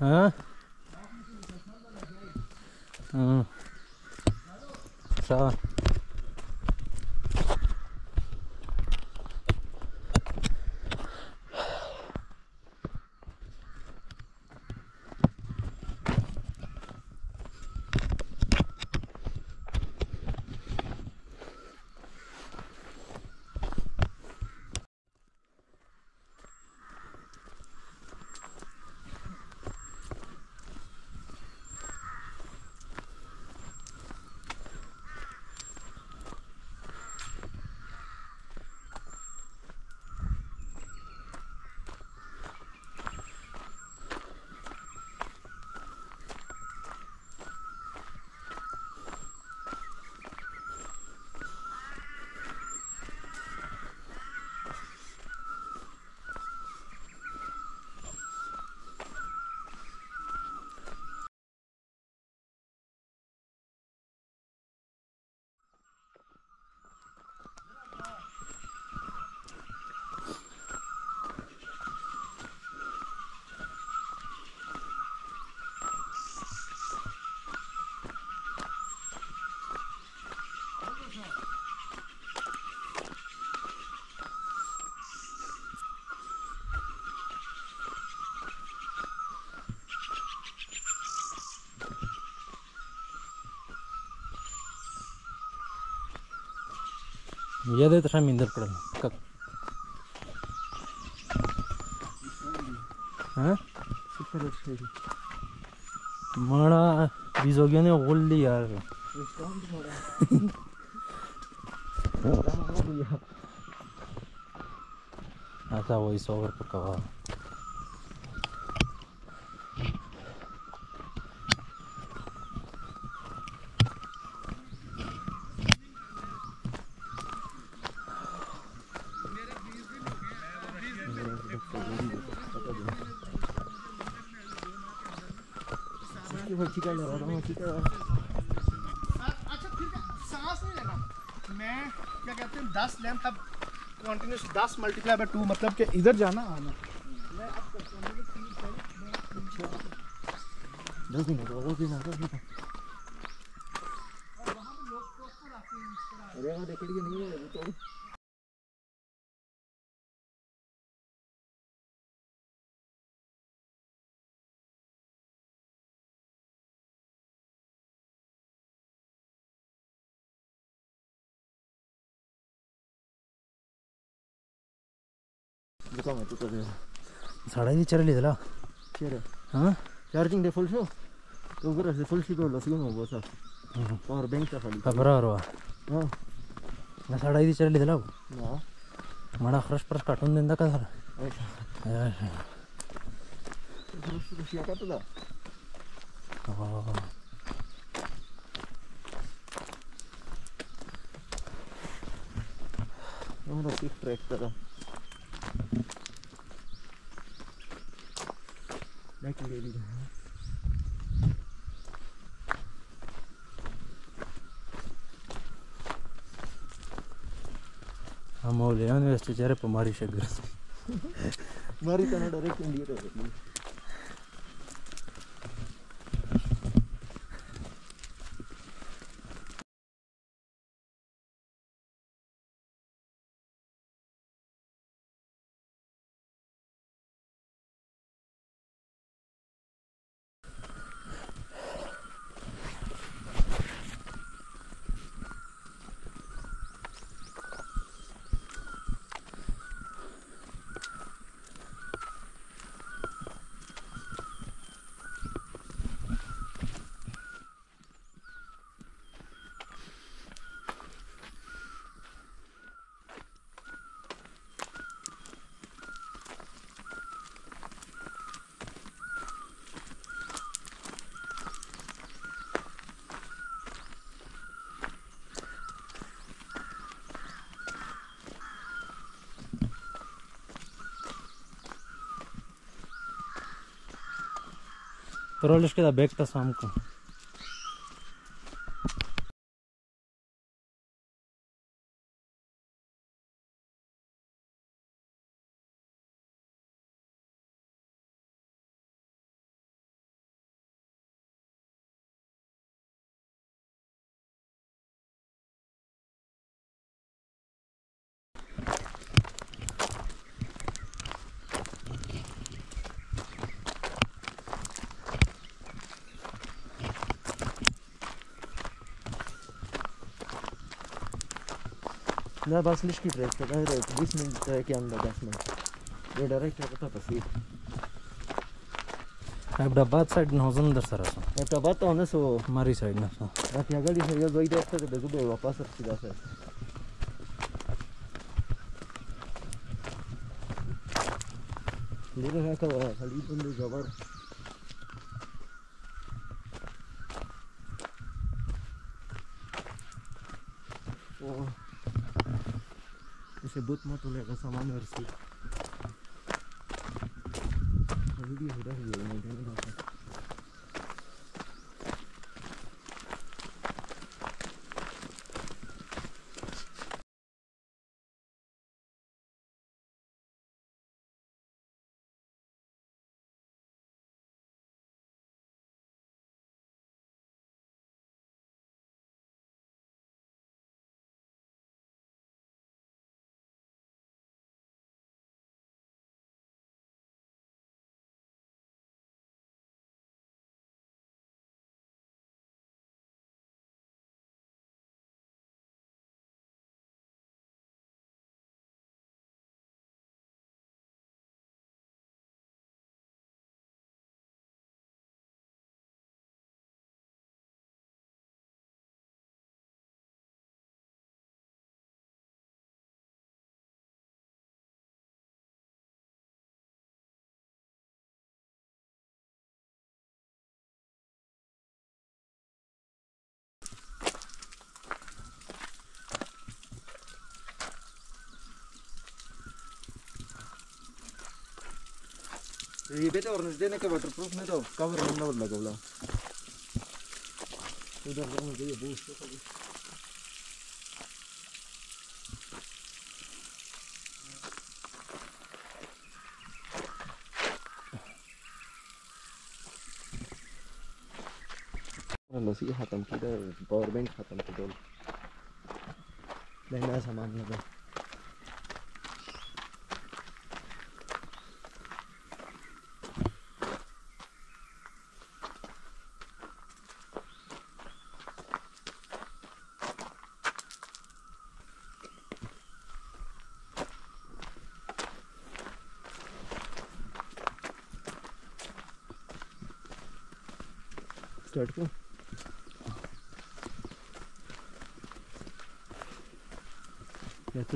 हाँ हाँ अच्छा 얘네들 참 힘들거든. 그. हाँ माड़ा बीस हो गया ने ओल ली यार ऐसा वही सौ पर कबाब रुपये का भाव अच्छा फिर सांस नहीं लेना। मैं क्या कहते हैं दस लेंथ अब कंटिन्यूस दस मल्टीप्लाई बाय टू मतलब कि इधर जाना आना। मैं अब हूँ। दस दिन हो दस दिन दस और पे लोग प्रॉपर आते हैं काम आहे तुझं झाडांनी चरली त्याला चेर हां चार्जिंग दे फुल शो तो बरं असते फुल शिकवलं असं घेऊन मग बसा पॉवर बँकच्या खाली हा बरोबर वा हां ना झाडा इथे चरली त्याला म्हणा फ्रश फ्रश काटून देईन का झाला कशी का तुला ट्रॅक करा Belki buraya bir daha. આ લેવાની વસ્તુ જ્યારે પણ મારી શકે મારી તને direct India Пролешке да бекта самко. Edhe pas në Shqipëri, të ka drejt, dismin të kjanë në dasme. Dhe direkt të këta përsi. Ebdabat side në hozën ndër sërësë. Ebdabat të onës o... Mari side në së. Dhe të jagali se jo dojde është të bezu bëjë vapas të kësida se. Ndërë haka, halidën dhe gjavarë. इसे बुत मत लेगा सामान और सी video हो रहा है मैं देने वाला ये बेटा और देने के वाटरप्रूफ में तो कवर नंबर लगा बोला उधर जाऊँगा तो ये बूस्ट तो लसी खत्म की तो पावर बैंक खत्म की तो लेना सामान लगा स्टार्ट को या तू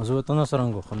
अजून येतो ना सरंगो खन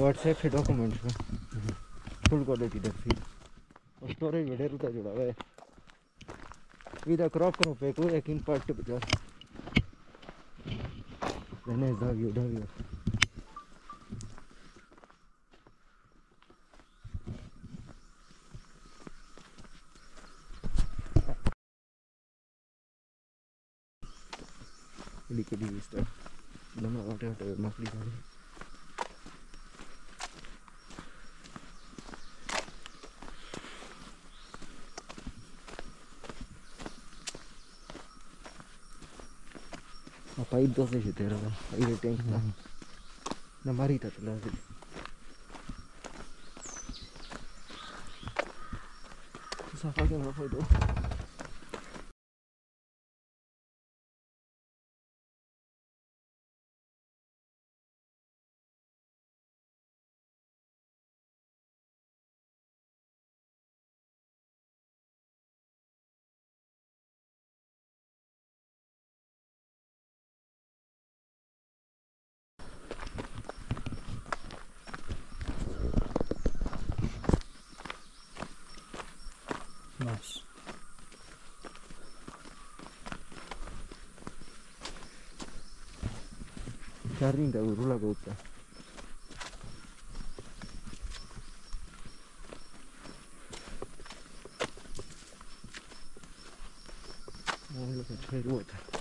WhatsApp पे डॉक्यूमेंट को फुल क्वालिटी देखी और स्टोरेज वीडियो रुता जुड़ा हुआ है इधर क्रॉप करो पे को एक इन पार्ट पे जा मैंने इधर भी उधर भी पाइप दो से तेरा ये टैंक ना ना मारी था sta rinda con la cotta non lo faccio ruota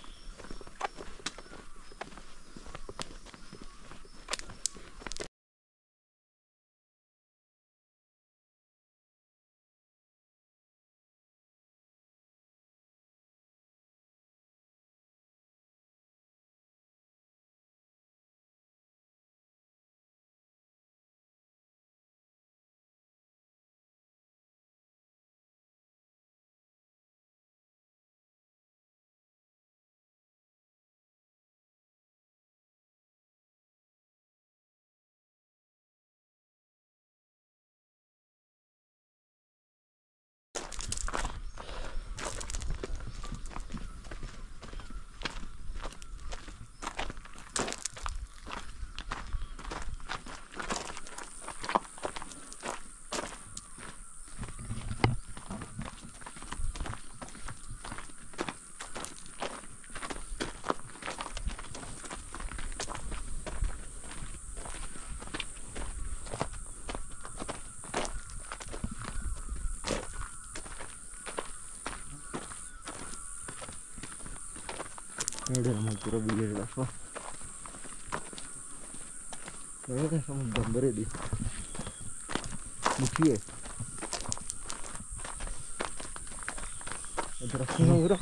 ಇದನ್ನು ಪೂರ ಬಿಗಿಲ್ಲ ಸೊ Kayaknya sama gambarnya deh Bukti ya? Ada rasanya udah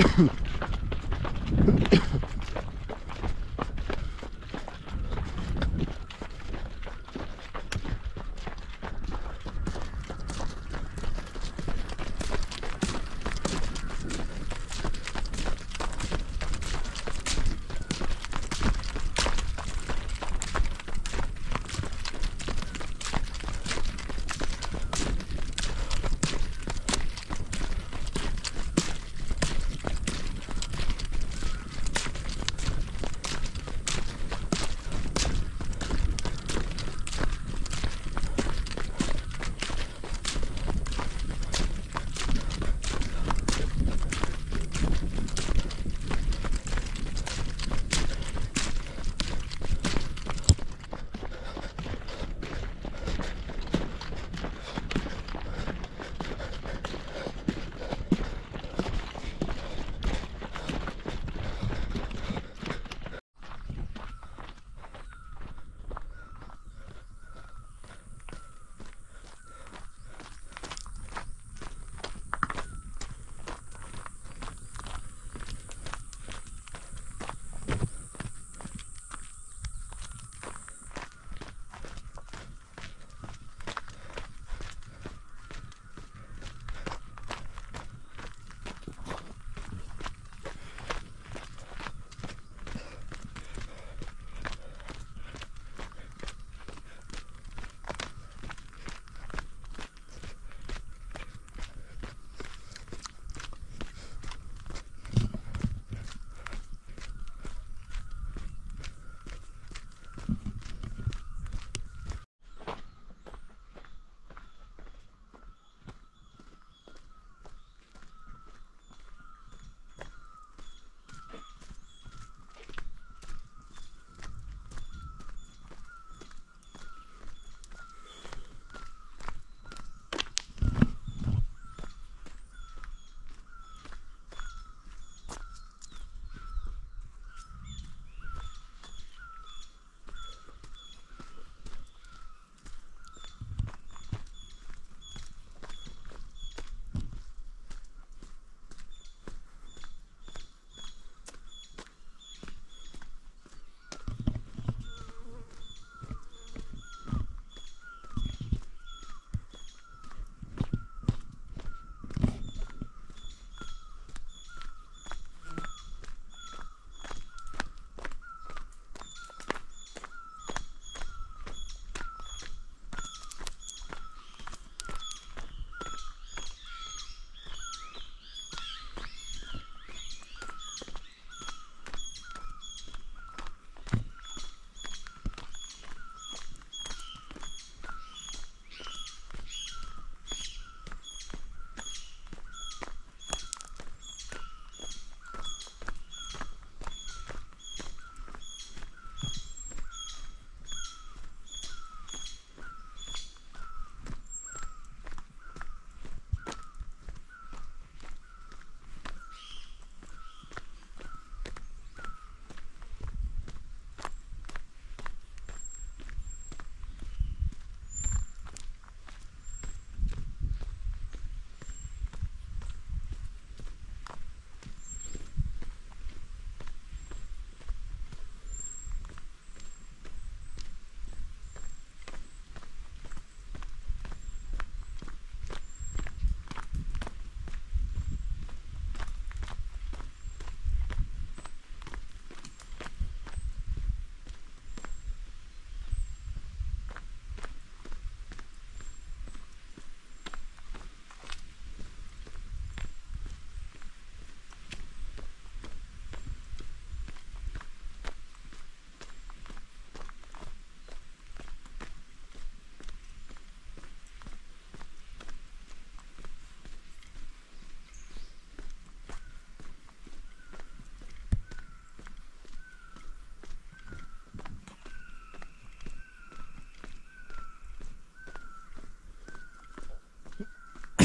Ahem.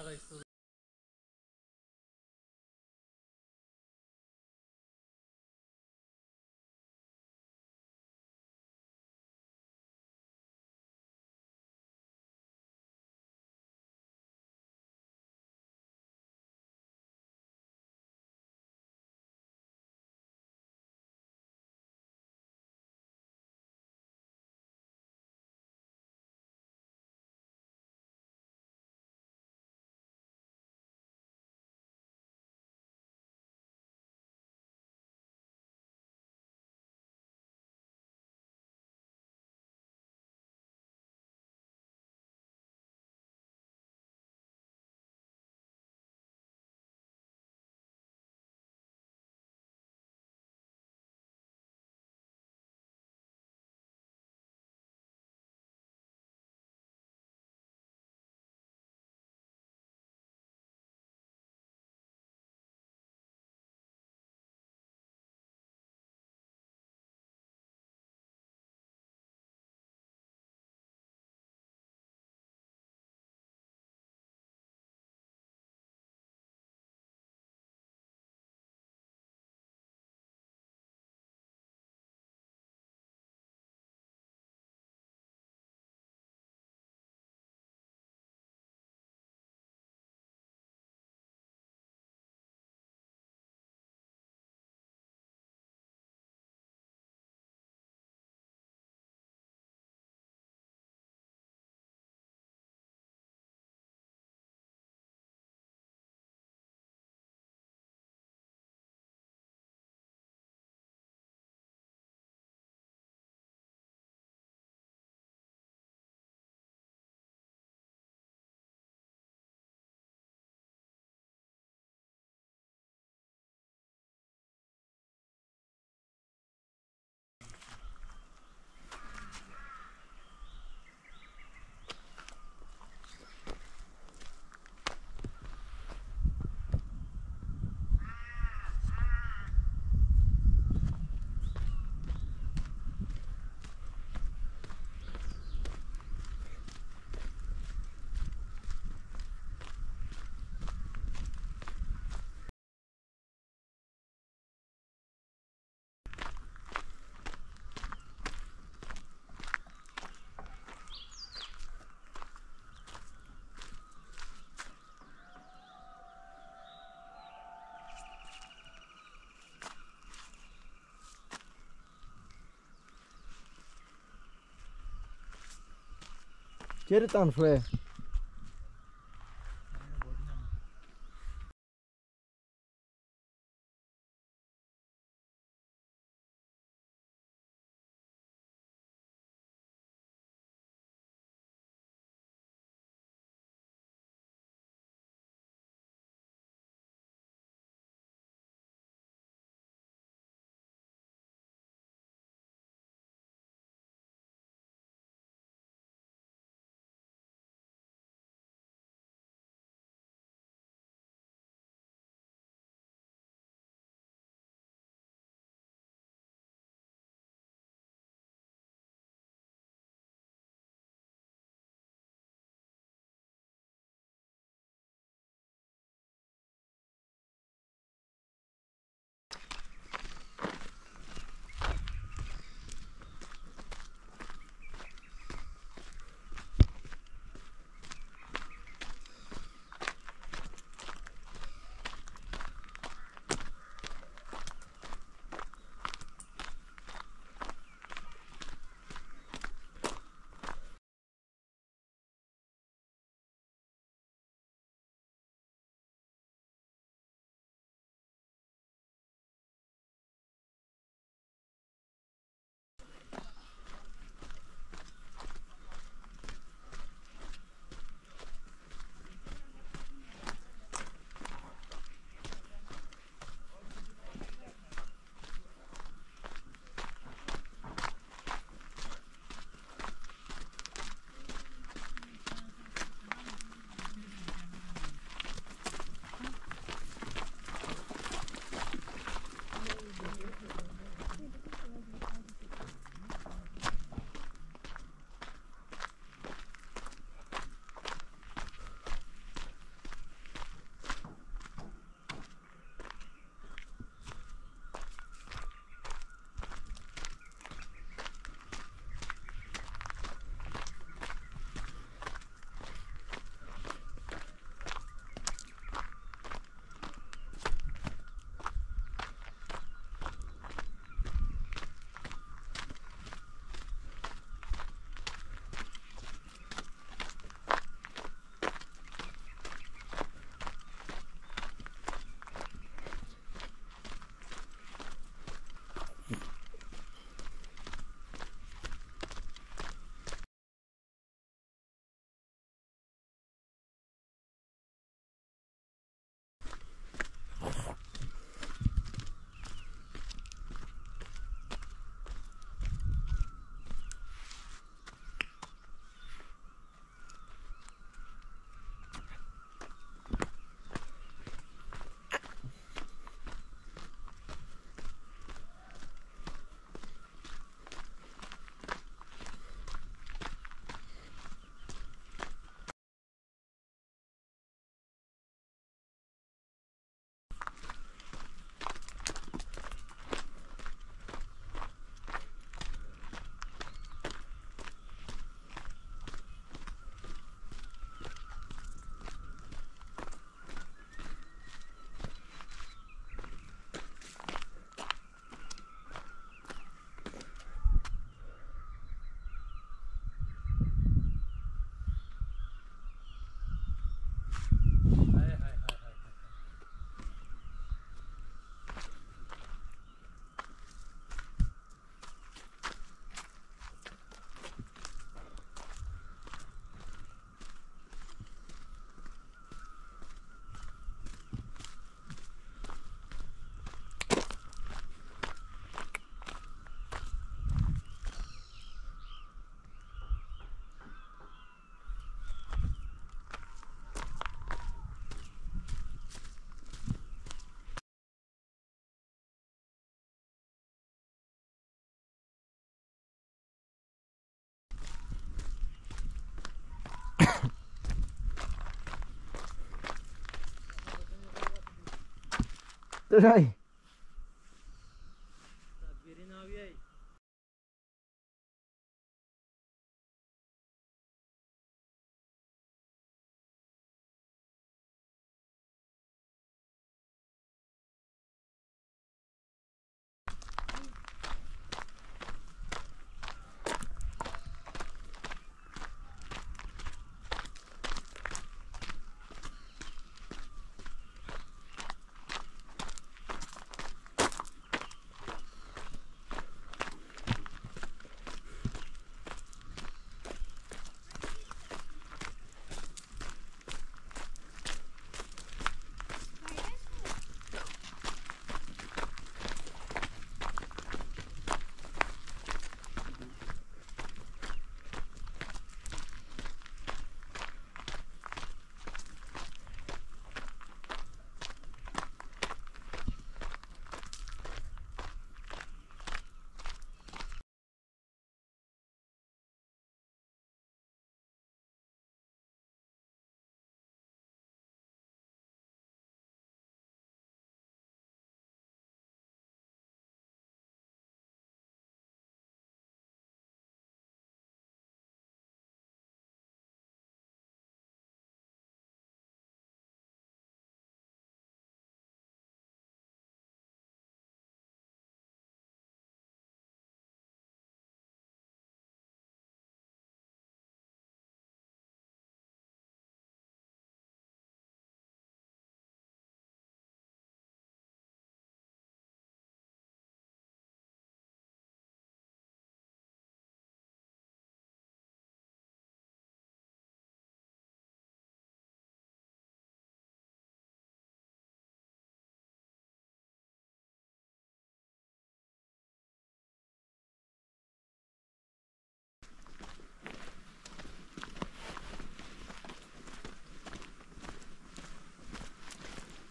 העיקר היסודי. Kiedy tam Flair. Tanfue. तो भाई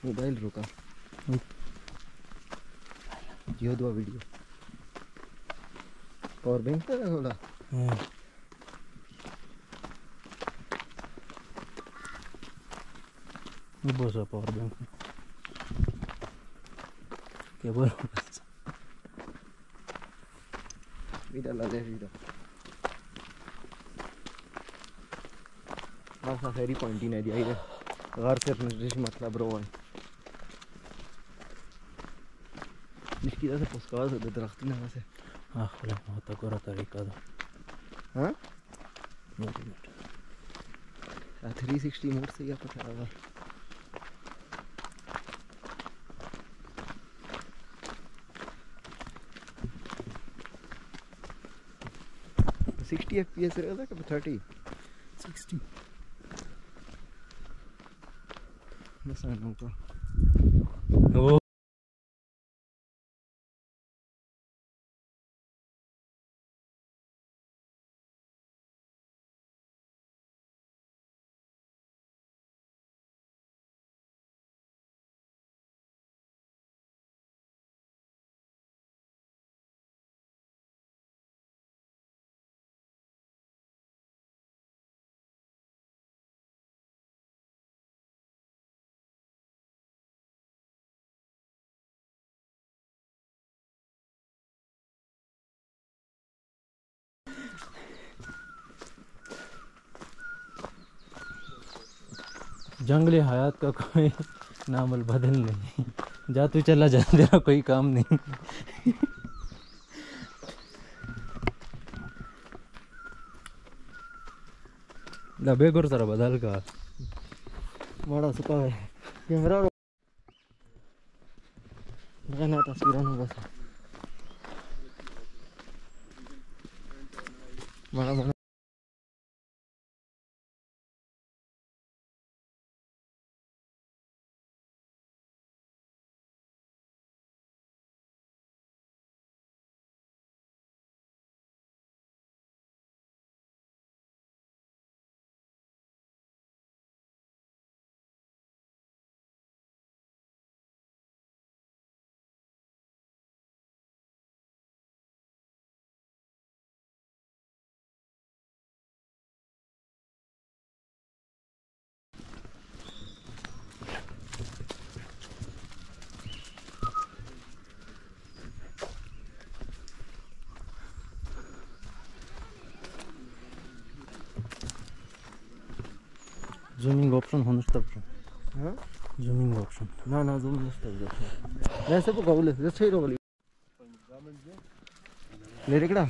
मोबाइल रुका। जियो दुआ वीडियो पावर बैंक पे होला हम्म। वो सा power bank cable Vida la de vida. Masa ferry point in area ಇದೆ Misschien dat ze Pascal de dracht in hebben. Ah, gelijk, maar dat kan dat ik had. 360 motor se यहाँ sixty F P S रहेगा thirty sixty जंगली हयात का कोई नामल बदल नहीं। जा तू चला जा, तेरा कोई काम नहीं। डबे कर सारा बदल का। बड़ा सुखा है कैमरा तस्वीरों बस। Voilà, voilà. ऑप्शन होणंच तर हाँ? जूमिंग ऑप्शन ना ना zoom नहीं करते सब गावले जैसे ही रोली ले रेकड़ा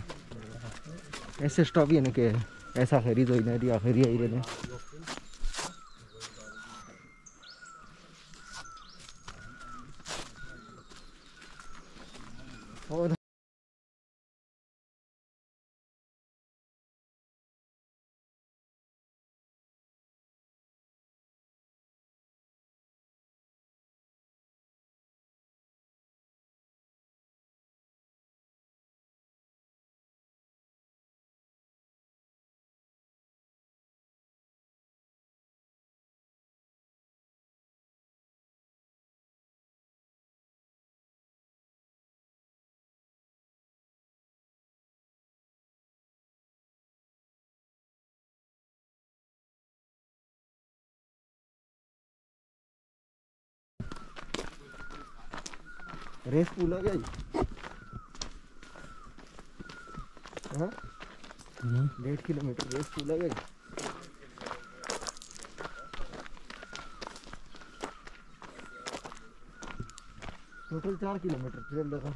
ऐसे स्टॉप ही ना के ऐसा खरीद होई ना दी आखिरी आई रे रेस पूल आ गई हाँ? डेढ़ किलोमीटर रेस पूल आ गई टोटल चार किलोमीटर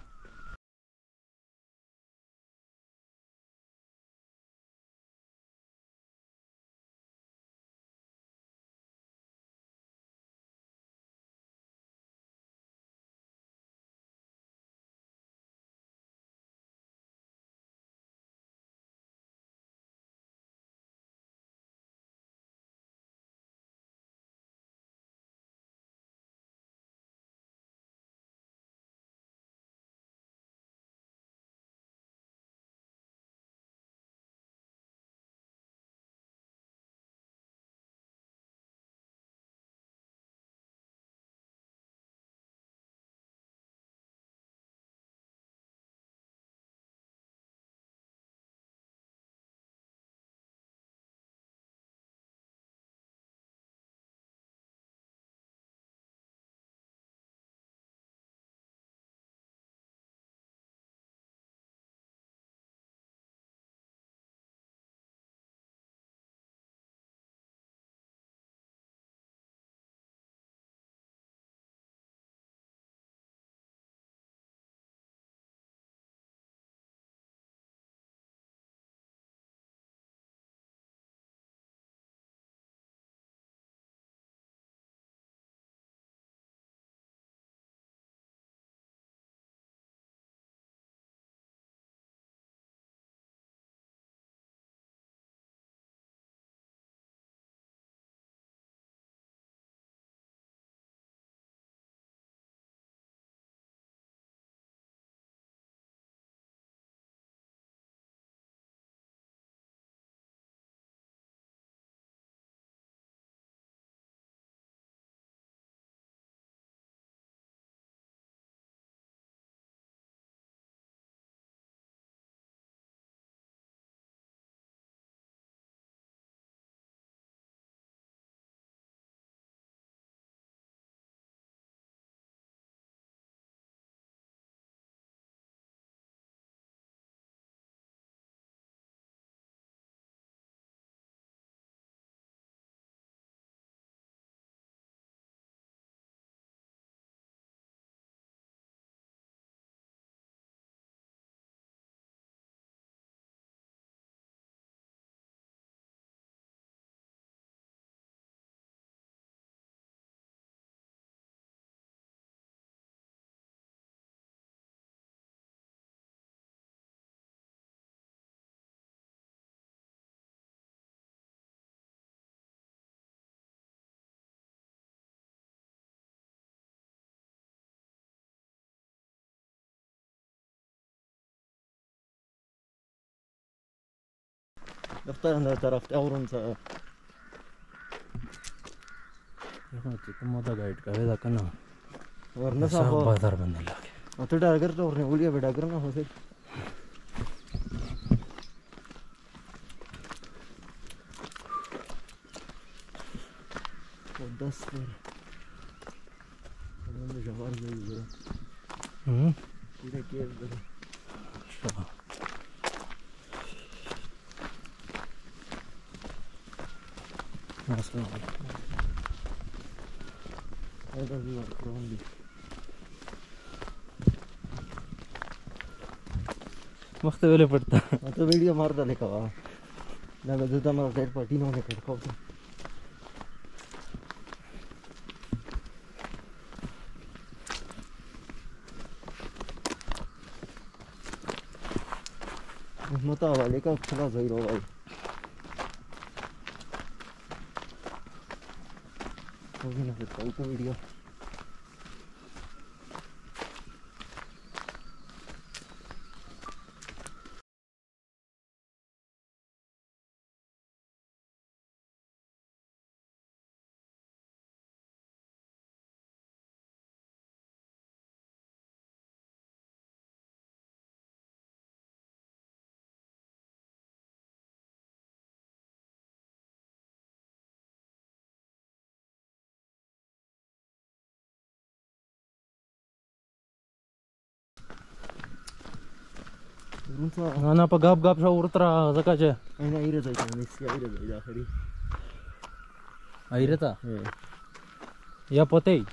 ट्रेल लगा दफ्तर तरफ़ औरूनचा मोदा गाइड का वेदा कना वरनं सब बाज़ार बनने लगे आता डागर तो और बोलिए बेटा कर हो से और दस पर जवार गई उधर हम्म पूरे केस उधर अच्छा मस्त वेले पडता आता व्हिडिओ मारताले का नाही जुता मला साईड पाठी नव्हते कडकवतो मत हवाले का खुला भाई Ay, no sé, todo se murió. Sa urtra zakache. ayna ire जायचं मिस ire जायचं आखरी Aireta. हे Ya potei.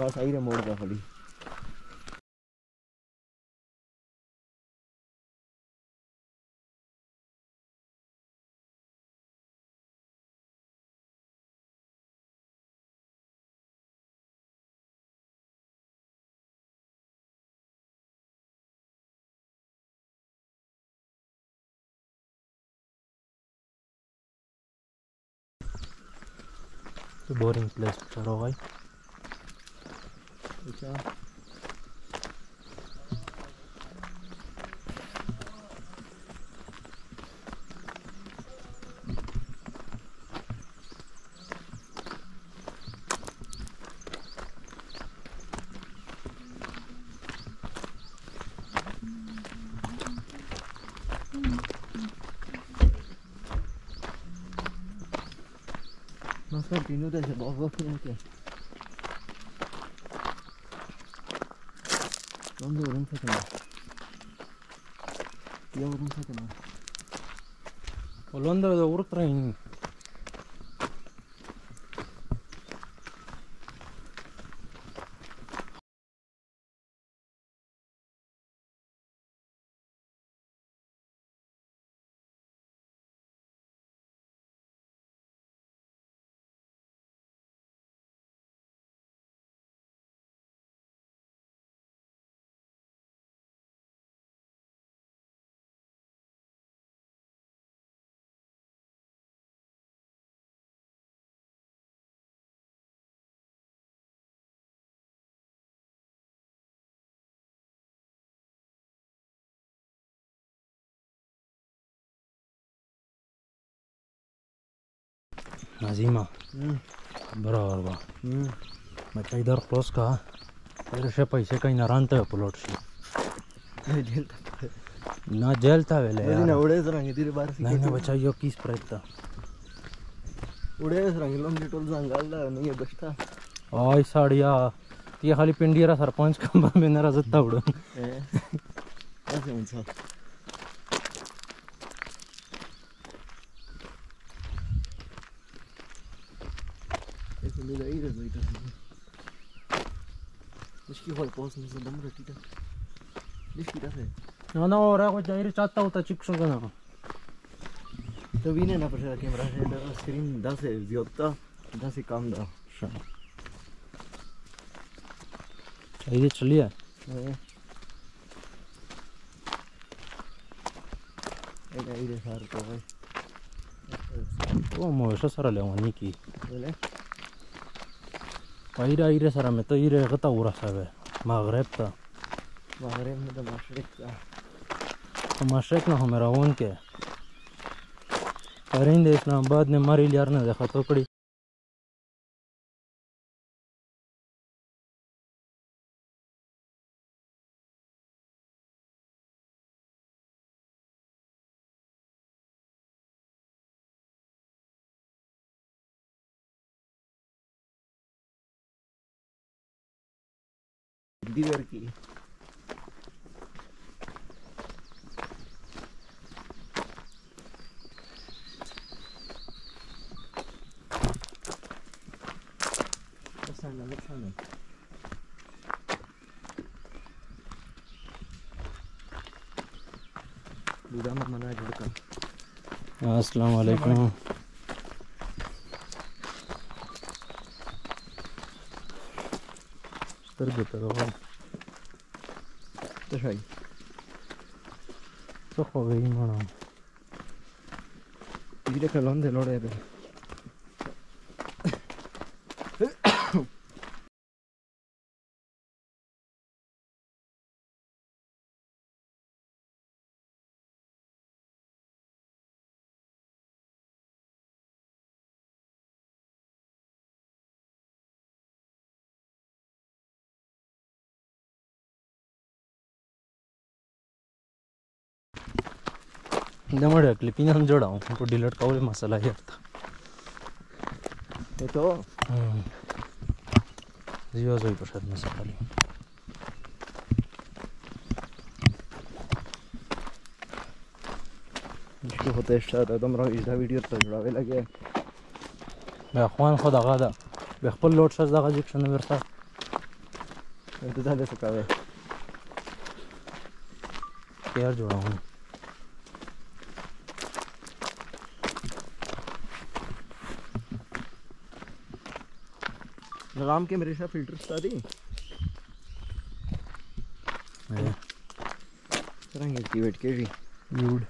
बस आइरे मोड का खाली तो बोरिंग प्लेस चलो भाई अच्छा Masa pinu dah sebab minutos de vos, vos tenés que. ¿Dónde bronce quemar? Bronce de Urtrain. Hmm. बरोबर बा Hmm. मग इधर क्लोज का पैसे पैसे काही ना रांत प्लॉटशी Dia ना जेल था वेले यार na udah serang itu bar sih. नाही ना बचा यो किस प्रयत्न Udah serang ilom di tol janggal dah nih ya besta. ओय साडिया ती खाली पिंडीरा सरपंच कंबा मेनारा जत्ता उडून Eh. Asal muncul. Eso le da aire, ahorita. Acho que rola posso nos andamos aqui, tá? Deixa que dá certo. ना और को जाहिर चाहता होता चिक्सो का ना तो भी ना पर कैमरा से स्क्रीन 10 है ज्यादा 10 से कम दा चाहिए चलिए एक aire सार को भाई ओ मो eso sara le wani ki बोले paira Ire sara me to ire gata ura sabe. Maghreb ta मगरब में तो मशरक तो ना हमें रावण के परिंदे इस्लामाबाद ने मारी लियार ने देखा तो अगदी की। अस्सलाम वालेकुम torby, pero o. Držaj. Soho veí, mano. Y diré que el de lo. ಇದೊಂದು ಹಾಕ್ಲಿ ಇನ್ನೊಂದು ಜೋಡ ಡಿಲಟ್ ಕೌಳಿ ಮಸಾಲ ಇರ್ತ ಆಯಿತು ಜೀವ ಸೋಯ್ ಪ್ರಸಾದ್ ಮಸಾಲೆ ಇಷ್ಟು ಹೊತ್ತು ಎಷ್ಟು ಆದ ತಮ್ರ ಇಷ್ಟ ವಿಡಿಯೋ ಇರ್ತದೆ ಜೋಡ ಅವೆಲ್ಲಾಗೆ ಬೇಕವಾನ್ ಹೋದ ಅಗಾದ ಬೇಕಪಲ್ ಲೋಟ್ ಸರ್ದಾಗ ಜಿಕ್ಷನ್ ಇರ್ತಾವೆ ಇದು ದಾದೆ ಸುಖಾವೆ ಕೇರ್ ಜೋಡ ಅವನು लगाम के मेरे साथ फ़िल्टर रंग एक्टिवेट के भी। यूड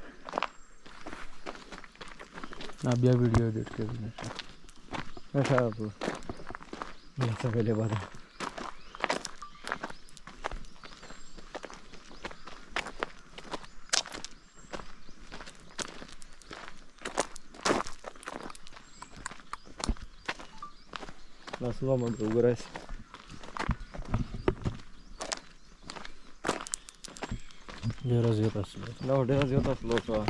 वीडियो एडिट कर ऐसा अच्छा अब ये सब पहले बात है з вами був Гресь. Deras Yotas Flow. No, Deras Yotas Flow, sir.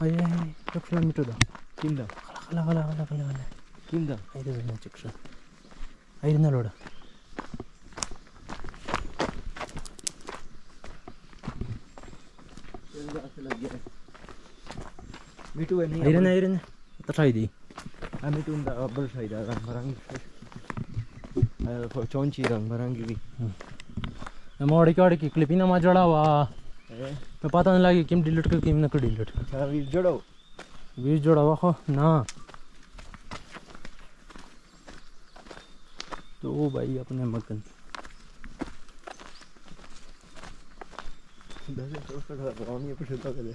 Ay, ay, ay. Look, show me to the. Kill them. Kala, kala, kala, kala, kala. Kill them. I don't know, check, sir. I don't know, Loda. Mitu ini. Ayun na, ayun na. Tatry di. Ah, mitu ang dabal sa ida lang barang. Ah, for chonchi lang barang gibi. ನಮ್ಮ ಹೊಡಿಕೆ ಹೊಡಿಕೆ ಕ್ಲಿಪಿನ ಮಾಜೋಳವ ಪಪಾತ ಲಾಗಿ Kim ಡಿಲೂಟ್ ಕೊ Kim ನಕ ಡಿಲೂಟ್ ವೀರ್ ಜೋಡವ ವೀರ್ ಜೋಡವ ಹೋ ನಾ तो भाई अपने मकन दस तो खड़ा रहा नहीं पछता करे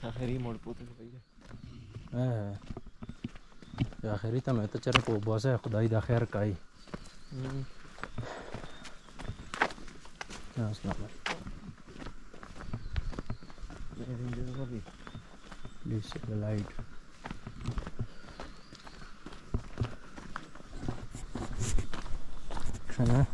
ಸಾಹರಿ ಮಾಡ್ಬೋದು ಆಖರಿ ತನ ಚರಕ ಒಬ್ಬಾಸ ಖುದಾಯಿದ ಖೈರ್ ಕಾಯಿ ಅಸ್ಲಾಮ This is the light. Trying to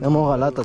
Ya mo galata,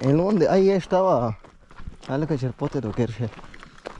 en donde ahí estaba algo que se pote do kerche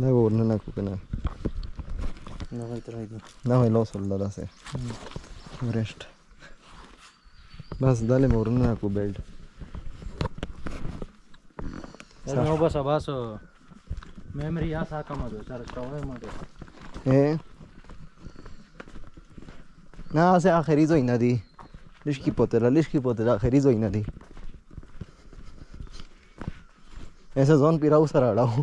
Nevoin enää kuin enää. No ei tarvitse. No ei losolla lase. Rest. बस दाले मोरना को belt sir ನೀವು ಬಸ ಬಾಸು memory ಯಾ ಸಾಕಮ್ಮದು sir ಕವೇ ಮಾಡಿ ಏ ನಾ ಸೆ ಆಖರಿ ಜೋಯಿ ನದಿ ಲಿಶ್ಕಿ ಪೋತೆಲ ಲಿಶ್ಕಿ ಪೋತೆಲ ಆಖರಿ ಜೋಯಿ ನದಿ ऐसा जोन पी रहा हूँ सर आ रहा हूँ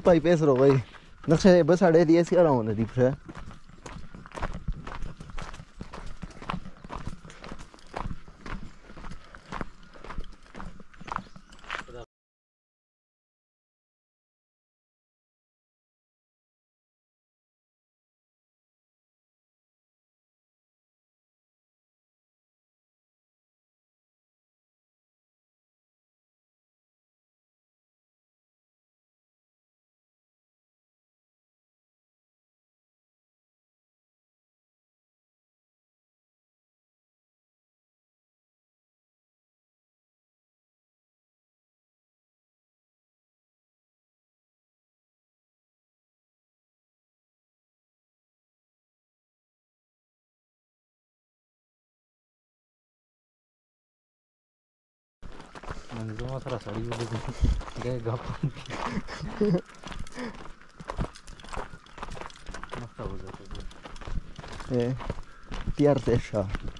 वुड पाइप है सरो भाई नक्शे बस आड़े लिए सी रहा हूँ नदी पर मंजू में थोड़ा सड़ी बोली गए गप मस्त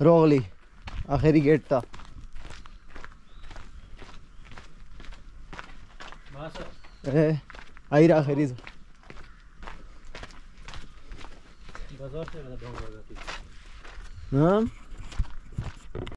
रोगली आखिरी गेट था बस ए आई रहा आखिरी बाज़ार से ढोंग लगा हाँ